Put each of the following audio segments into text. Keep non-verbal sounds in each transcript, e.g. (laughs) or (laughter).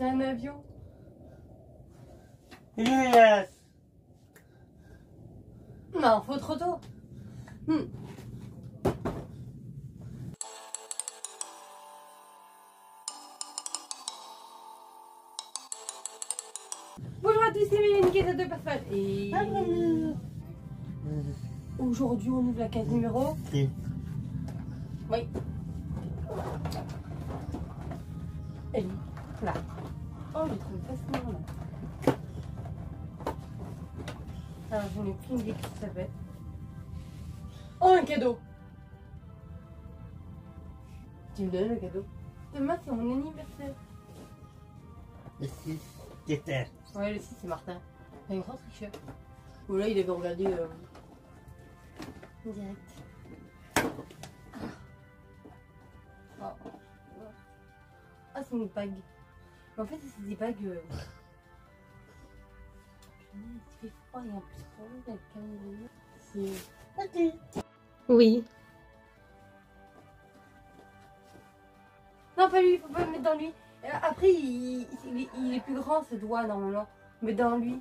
C'est un avion. Yes. Non, faut trop tôt. Hmm. Bonjour à tous, c'est Mélanie qui est deux personnes. Et aujourd'hui, on ouvre la case numéro. Si. Oui. Et là. Oh, j'ai trouvé facilement là. Alors, j'en ai plus une idée qui s'appelle. Oh, un cadeau Tu me donnes le cadeau Demain, c'est mon anniversaire. Le 6. C'était. Ouais, le 6, c'est Martin. C'est un grand tricheur. Ou là, il avait regardé euh, direct. Ah, Ah, c'est une bague. Mais en fait, c'est des bagues. euh, Il fait froid et en plus, pour nous, avec un C'est. Oui. Non, pas lui, faut pas le mettre dans lui. Euh, Après, il, il est- il est plus grand, ce doigt, normalement. Mais dans lui.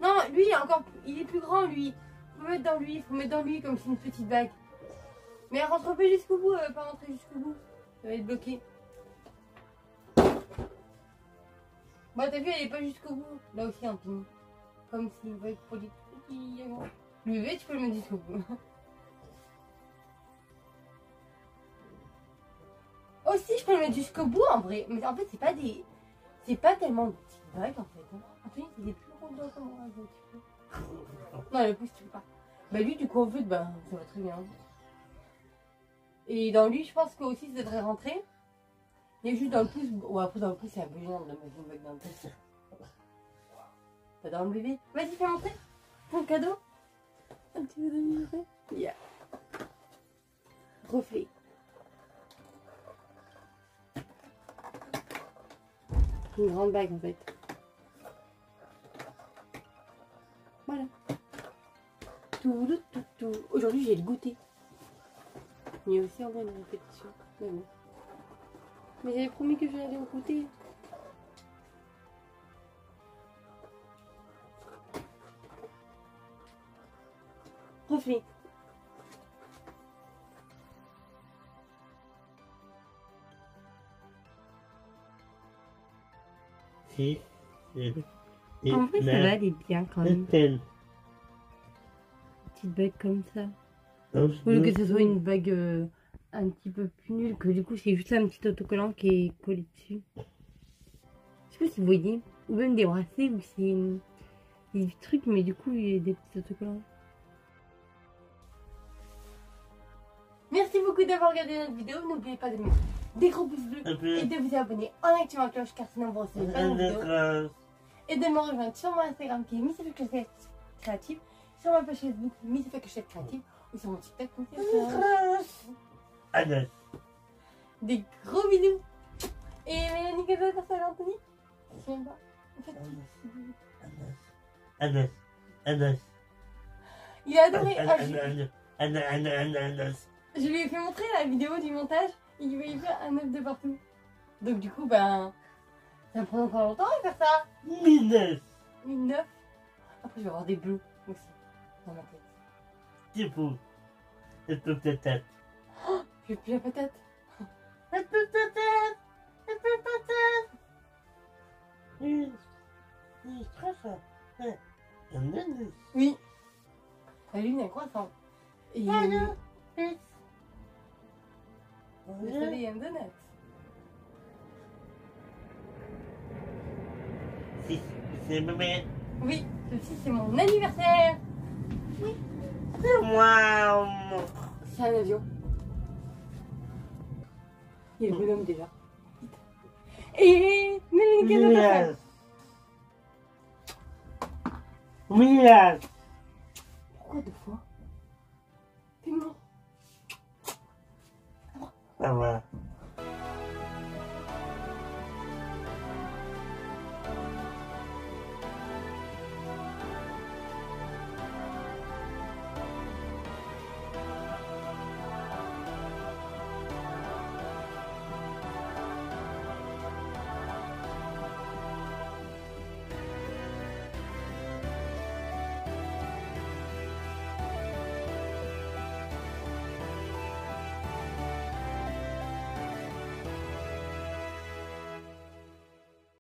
Non, lui, il est encore plus- il est plus grand, lui. Faut mettre dans lui, faut mettre dans lui comme c'est une petite bague. Mais elle rentre pas jusqu'au bout, elle va pas rentrer jusqu'au bout. Ça va être bloqué. Bah, t'as vu, elle est pas jusqu'au bout. Là aussi, un pin. Comme s'il va être des diamants. Le bébé, tu peux le mettre jusqu'au bout. (laughs) Aussi, je peux le mettre jusqu'au bout en vrai. Mais en fait, c'est pas des. C'est pas tellement de petites bagues en fait. Hein. Anthony, c'est des plus gros doigts que moi, un petit peu. Non, le pouce, tu peux pas. Bah, lui, du coup, en fait, bah, ça va très bien. Et dans lui, je pense que aussi, ça devrait rentrer. Il y a juste dans le pouce. Ouais, après, dans le pouce, c'est un gênant de mettre une bague dans le pouce. Dans le bébé. Vas-y, fais montrer. Ton cadeau. Un petit peu d'anniversaire. Yeah. Reflet. Une grande bague en fait. Voilà. Tout, tout, tout. Aujourd'hui j'ai le goûter. Il y a aussi en bonne répétition. Mais bon. Mais j'avais promis que j'allais au goûter. Reflet. Si. Et. Et. En vrai, ça va aller bien quand même. Petite bague comme ça. Au lieu que ce soit une bague euh, un petit peu plus nulle, que du coup c'est juste un petit autocollant qui est collé dessus. Je sais pas si vous voyez, ou même des bracelets où c'est euh, des trucs, mais du coup il y a des petits autocollants. Merci beaucoup d'avoir regardé notre vidéo. N'oubliez pas de mettre des gros pouces bleus peu. et de vous abonner en activant la cloche car sinon vous recevez pas de vidéos. D'accord. Et de me rejoindre sur mon Instagram qui est Miss Créative, sur ma page Facebook Miss Créative ou sur mon TikTok Miss Des gros bisous. Et Mélanie, qu'est-ce que ça fait Anthony Je sais pas. En fait, Anas. Anas. il a adoré. Ah, je, je lui ai fait montrer la vidéo du montage. Il voyait faire un œuf de partout. Donc du coup, ben, ça prend encore longtemps à faire ça. Minas. Une œuf. Après, je vais avoir des bleus aussi dans ma tête. C'est fou. C'est toute ta tête. Je vais plus la patate. Tête. C'est toute ta tête. Oui. Oui. Oui. La lune est. Et soleil aime donut. Si, c'est bébé. Oui, ceci c'est mon anniversaire. Waouh. C'est un avion. Il est bonhomme déjà. Et Minas. Minas. Pourquoi deux fois? T'es mort. Ça va.